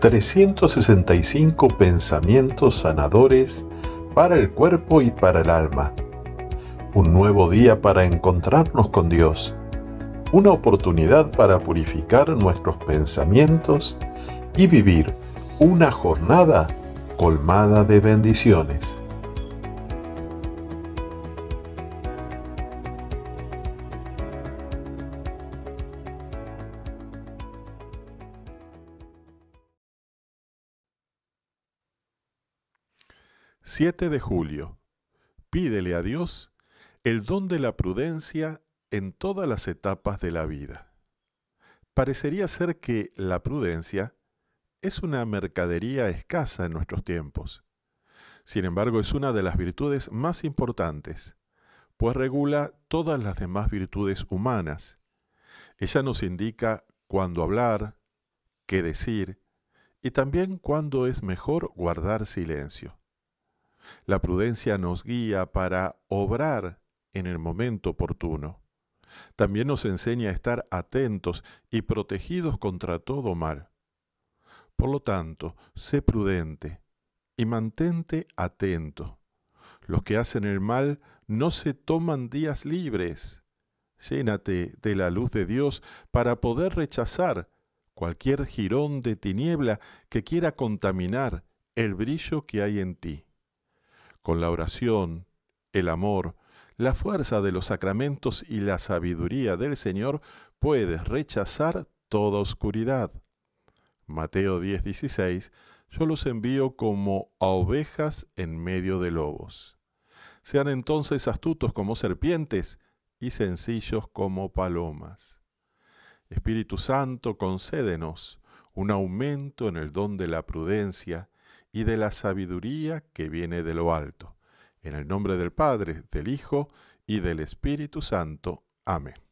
365 pensamientos sanadores para el cuerpo y para el alma. Un nuevo día para encontrarnos con Dios. Una oportunidad para purificar nuestros pensamientos y vivir una jornada colmada de bendiciones. Siete de julio. Pídele a Dios el don de la prudencia en todas las etapas de la vida. Parecería ser que la prudencia es una mercadería escasa en nuestros tiempos. Sin embargo, es una de las virtudes más importantes, pues regula todas las demás virtudes humanas. Ella nos indica cuándo hablar, qué decir, y también cuándo es mejor guardar silencio. La prudencia nos guía para obrar en el momento oportuno. También nos enseña a estar atentos y protegidos contra todo mal. Por lo tanto, sé prudente y mantente atento. Los que hacen el mal no se toman días libres. Llénate de la luz de Dios para poder rechazar cualquier jirón de tiniebla que quiera contaminar el brillo que hay en ti. Con la oración, el amor, la fuerza de los sacramentos y la sabiduría del Señor puedes rechazar toda oscuridad. Mateo 10:16, yo los envío como a ovejas en medio de lobos. Sean entonces astutos como serpientes y sencillos como palomas. Espíritu Santo, concédenos un aumento en el don de la prudencia y de la sabiduría que viene de lo alto. En el nombre del Padre, del Hijo y del Espíritu Santo. Amén.